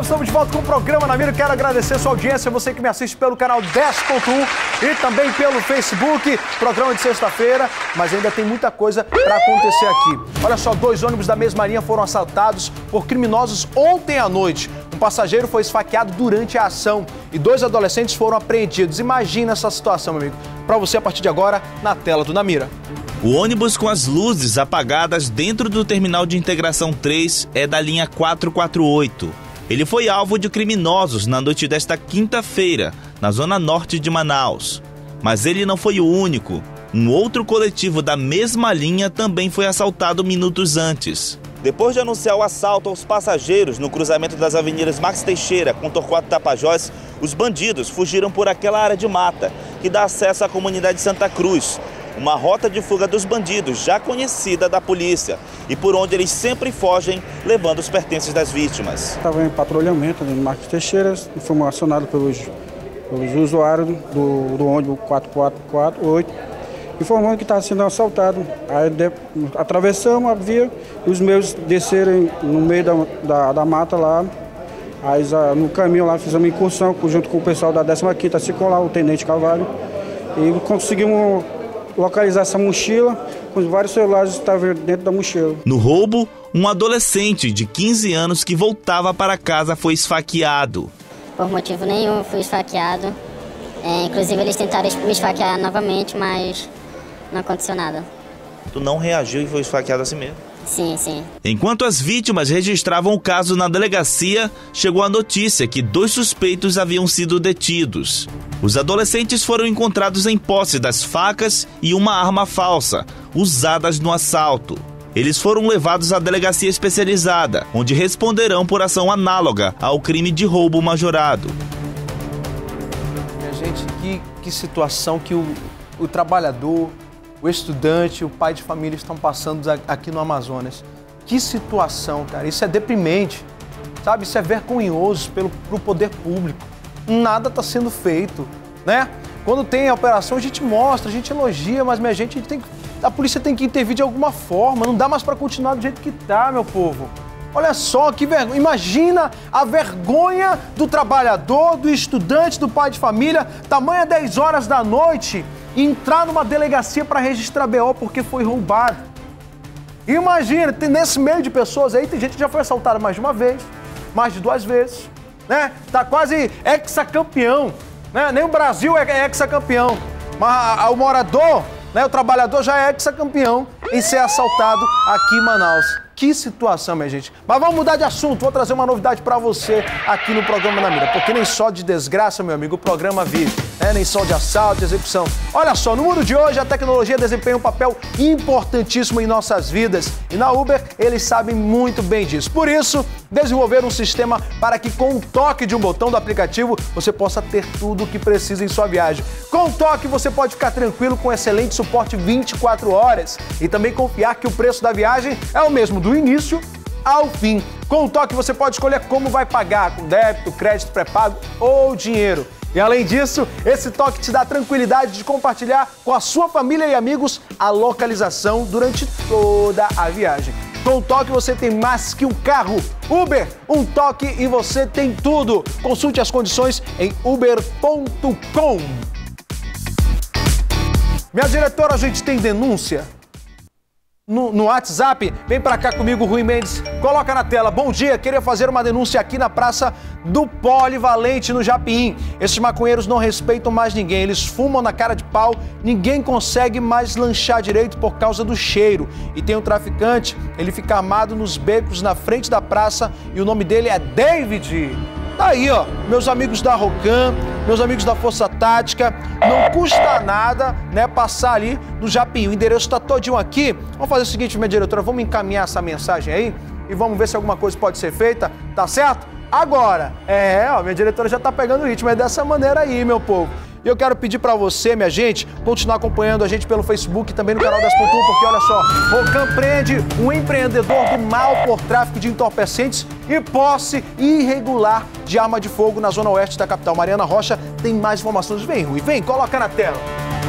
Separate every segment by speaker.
Speaker 1: povo, estamos de volta com o programa na mira. Quero agradecer sua audiência, você que me assiste pelo canal 10.1 e também pelo Facebook, programa de sexta-feira, mas ainda tem muita coisa para acontecer aqui. Olha só, dois ônibus da mesma linha foram assaltados por criminosos ontem à noite. Um passageiro foi esfaqueado durante a ação e dois adolescentes foram apreendidos. Imagina essa situação, meu amigo. Para você a partir de agora na tela do Namira.
Speaker 2: O ônibus com as luzes apagadas dentro do terminal de integração 3 é da linha 448. Ele foi alvo de criminosos na noite desta quinta-feira, na zona norte de Manaus. Mas ele não foi o único. Um outro coletivo da mesma linha também foi assaltado minutos antes. Depois de anunciar o assalto aos passageiros no cruzamento das avenidas Max Teixeira com Torquato Tapajós, os bandidos fugiram por aquela área de mata que dá acesso à comunidade Santa Cruz, uma rota de fuga dos bandidos já conhecida da polícia e por onde eles sempre fogem levando os pertences das vítimas.
Speaker 3: Estava em patrulhamento no Marcos Teixeira fomos acionados pelos, pelos usuários do, do ônibus 4448 informando que estava sendo assaltado. Aí de, atravessamos a via e os meus desceram no meio da, da, da mata lá. Aí no caminho lá fizemos incursão junto com o pessoal da 15ª Circular, o Tenente Carvalho, e conseguimos localizar essa mochila com vários celulares que estavam dentro da mochila.
Speaker 2: No roubo, um adolescente de 15 anos que voltava para casa foi esfaqueado.
Speaker 4: Por motivo nenhum, fui esfaqueado. É, inclusive, eles tentaram me esfaquear novamente, mas não aconteceu nada.
Speaker 2: Tu não reagiu e foi esfaqueado assim mesmo?
Speaker 4: Sim, sim.
Speaker 2: Enquanto as vítimas registravam o caso na delegacia, chegou a notícia que dois suspeitos haviam sido detidos. Os adolescentes foram encontrados em posse das facas e uma arma falsa, usadas no assalto. Eles foram levados à delegacia especializada, onde responderão por ação análoga ao crime de roubo majorado.
Speaker 1: Minha gente, que, que situação que o, o trabalhador, o estudante, o pai de família estão passando aqui no Amazonas. Que situação, cara. Isso é deprimente, sabe? Isso é vergonhoso pelo pro poder público nada está sendo feito, né? Quando tem a operação, a gente mostra, a gente elogia, mas minha gente, a, gente tem, a polícia tem que intervir de alguma forma. Não dá mais para continuar do jeito que tá, meu povo. Olha só que vergonha. Imagina a vergonha do trabalhador, do estudante, do pai de família, tamanha 10 horas da noite, entrar numa delegacia para registrar BO porque foi roubado. Imagina, nesse meio de pessoas aí, tem gente que já foi assaltada mais de uma vez, mais de duas vezes né? Tá quase hexacampeão, né? Nem o Brasil é hexacampeão, mas o morador, né, o trabalhador já é hexacampeão em ser assaltado aqui em Manaus. Que situação, minha gente. Mas vamos mudar de assunto. Vou trazer uma novidade para você aqui no programa na mira, porque nem só de desgraça, meu amigo, o programa vive, né? Nem só de assalto, de execução. Olha só, no mundo de hoje a tecnologia desempenha um papel importantíssimo em nossas vidas e na Uber eles sabem muito bem disso. Por isso, desenvolver um sistema para que com o toque de um botão do aplicativo você possa ter tudo o que precisa em sua viagem. Com o toque você pode ficar tranquilo com excelente suporte 24 horas e também confiar que o preço da viagem é o mesmo do início ao fim. Com o toque você pode escolher como vai pagar, com débito, crédito pré-pago ou dinheiro. E além disso, esse toque te dá tranquilidade de compartilhar com a sua família e amigos a localização durante toda a viagem. Com o toque você tem mais que um carro. Uber, um toque e você tem tudo. Consulte as condições em uber.com. Minha diretora, a gente tem denúncia? No, no WhatsApp. Vem para cá comigo, Rui Mendes. Coloca na tela. Bom dia, queria fazer uma denúncia aqui na Praça do Polivalente, no Japim. Esses maconheiros não respeitam mais ninguém. Eles fumam na cara de pau. Ninguém consegue mais lanchar direito por causa do cheiro. E tem um traficante, ele fica armado nos becos na frente da praça e o nome dele é David. Tá aí, ó, meus amigos da Rocan, meus amigos da Força Tática, não custa nada, né, passar ali no Japim. O endereço tá todinho aqui. Vamos fazer o seguinte, minha diretora, vamos encaminhar essa mensagem aí e vamos ver se alguma coisa pode ser feita, tá certo? Agora, é, ó, minha diretora já tá pegando o ritmo, é dessa maneira aí, meu povo. E eu quero pedir para você, minha gente, continuar acompanhando a gente pelo Facebook e também no canal 10.1, porque olha só, Rocan prende um empreendedor do mal por tráfico de entorpecentes e posse irregular de arma de fogo na zona oeste da capital. Mariana Rocha tem mais informações. Vem, Rui, vem, coloca na tela.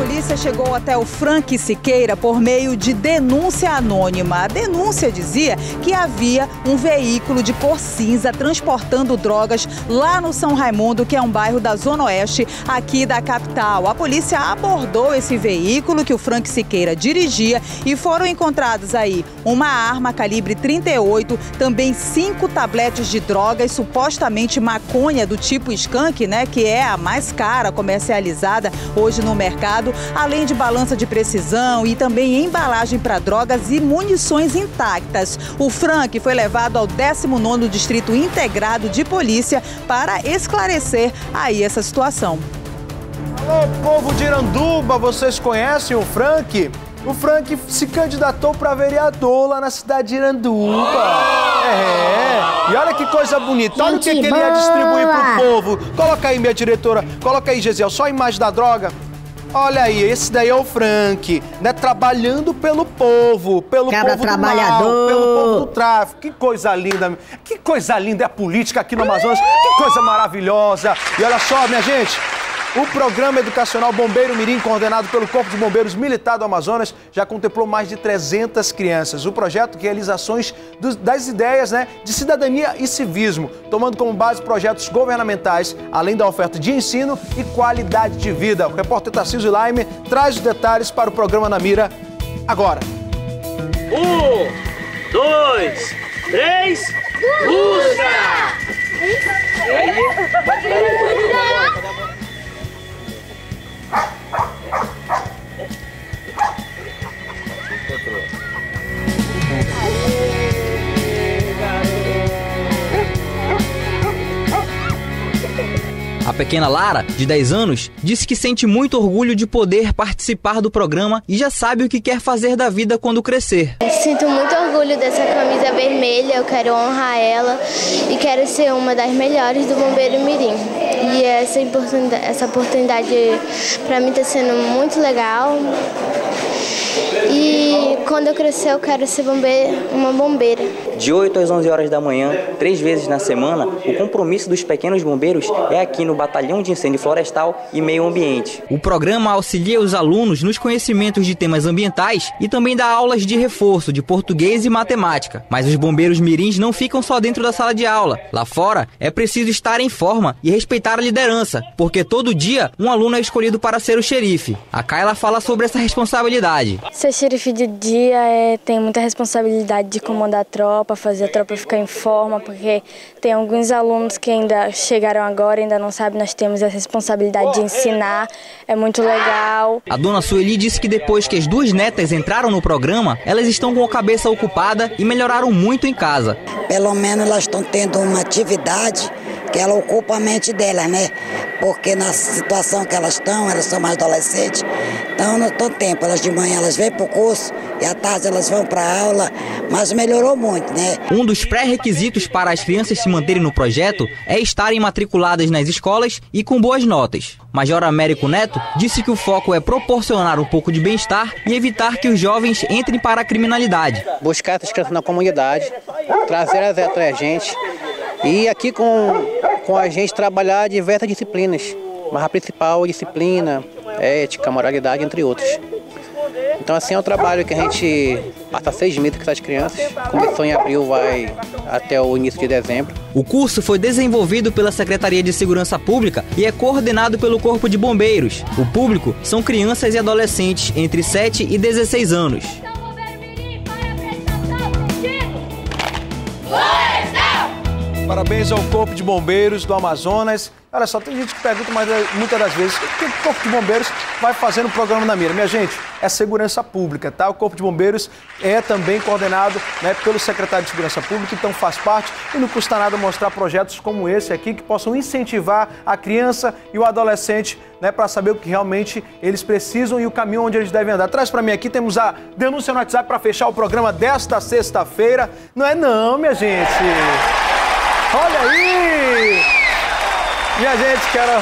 Speaker 5: Polícia chegou até o Frank Siqueira por meio de denúncia anônima. A denúncia dizia que havia um veículo de cor cinza transportando drogas lá no São Raimundo, que é um bairro da Zona Oeste aqui da capital. A polícia abordou esse veículo que o Frank Siqueira dirigia e foram encontrados aí uma arma calibre 38, também cinco tabletes de drogas, supostamente maconha do tipo skunk, né, que é a mais cara comercializada hoje no mercado, além de balança de precisão e também embalagem para drogas e munições intactas. O Frank foi levado ao 19º Distrito Integrado de Polícia para esclarecer aí essa situação.
Speaker 1: Alô, povo de Iranduba, vocês conhecem o Frank? O Frank se candidatou para vereador lá na cidade de Iranduba. É. E olha que coisa bonita. Olha o que, que ele ia distribuir pro povo. Coloca aí, minha diretora. Coloca aí, Gesiel, só a imagem da droga. Olha aí, esse daí é o Frank, né? Trabalhando pelo povo, pelo
Speaker 6: Cabra
Speaker 1: povo
Speaker 6: trabalhador.
Speaker 1: do mal, pelo povo do tráfico. Que coisa linda, que coisa linda é a política aqui no Amazonas, que coisa maravilhosa. E olha só, minha gente, o programa educacional Bombeiro Mirim, coordenado pelo Corpo de Bombeiros Militar do Amazonas, já contemplou mais de 300 crianças. O projeto realiza ações das ideias né, de cidadania e civismo, tomando como base projetos governamentais, além da oferta de ensino e qualidade de vida. O repórter Tarcísio Laime traz os detalhes para o programa Na Mira agora.
Speaker 7: Um, dois, três, busca!
Speaker 8: Pequena Lara, de 10 anos, disse que sente muito orgulho de poder participar do programa e já sabe o que quer fazer da vida quando crescer.
Speaker 9: Sinto muito orgulho dessa camisa vermelha, eu quero honrar ela e quero ser uma das melhores do Bombeiro Mirim. E essa oportunidade, essa oportunidade para mim está sendo muito legal. E quando eu crescer eu quero ser bombeira, uma bombeira.
Speaker 10: De 8 às 11 horas da manhã, três vezes na semana, o compromisso dos pequenos bombeiros é aqui no Batalhão de Incêndio Florestal e Meio Ambiente.
Speaker 8: O programa auxilia os alunos nos conhecimentos de temas ambientais e também dá aulas de reforço de português e matemática. Mas os bombeiros mirins não ficam só dentro da sala de aula. Lá fora, é preciso estar em forma e respeitar a liderança, porque todo dia um aluno é escolhido para ser o xerife. A Kayla fala sobre essa responsabilidade.
Speaker 9: Ser xerife de dia é, tem muita responsabilidade de comandar a tropa, fazer a tropa ficar em forma, porque tem alguns alunos que ainda chegaram agora, ainda não sabem, nós temos a responsabilidade de ensinar, é muito legal.
Speaker 8: A dona Sueli disse que depois que as duas netas entraram no programa, elas estão com a cabeça ocupada e melhoraram muito em casa.
Speaker 6: Pelo menos elas estão tendo uma atividade que ela ocupa a mente delas, né? Porque na situação que elas estão, elas são mais adolescentes, então não tem tempo. Elas de manhã elas vêm para o curso e à tarde elas vão para a aula, mas melhorou muito, né?
Speaker 8: Um dos pré-requisitos para as crianças se manterem no projeto é estarem matriculadas nas escolas e com boas notas. Major Américo Neto disse que o foco é proporcionar um pouco de bem-estar e evitar que os jovens entrem para a criminalidade.
Speaker 11: buscar essas crianças na comunidade, trazer elas até a gente e aqui com, com a gente trabalhar diversas disciplinas, mas a principal disciplina, ética, moralidade, entre outros. Então assim é um trabalho que a gente passa seis meses com essas crianças, começou em abril, vai até o início de dezembro.
Speaker 8: O curso foi desenvolvido pela Secretaria de Segurança Pública e é coordenado pelo Corpo de Bombeiros. O público são crianças e adolescentes entre 7 e 16 anos.
Speaker 1: Parabéns ao Corpo de Bombeiros do Amazonas. Olha só, tem gente que pergunta mas, eh, muitas das vezes o que o Corpo de Bombeiros vai fazer no programa na mira. Minha gente, é segurança pública, tá? O Corpo de Bombeiros é também coordenado né, pelo secretário de Segurança Pública, então faz parte e não custa nada mostrar projetos como esse aqui que possam incentivar a criança e o adolescente né, para saber o que realmente eles precisam e o caminho onde eles devem andar. Traz para mim aqui, temos a denúncia no WhatsApp para fechar o programa desta sexta-feira. Não é não, minha gente. Olha aí! Minha gente, quero.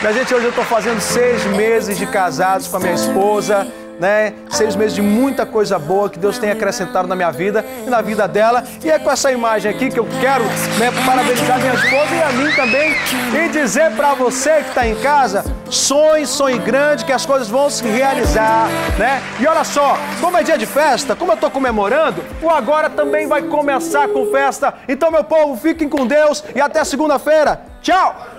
Speaker 1: Minha gente, hoje eu tô fazendo seis meses de casados com a minha esposa. Né? Seis meses de muita coisa boa que Deus tem acrescentado na minha vida e na vida dela. E é com essa imagem aqui que eu quero né, parabenizar minha esposa e a mim também e dizer para você que está em casa, sonhe, sonhe grande que as coisas vão se realizar, né? E olha só, como é dia de festa, como eu estou comemorando, o agora também vai começar com festa. Então, meu povo, fiquem com Deus e até segunda-feira. Tchau!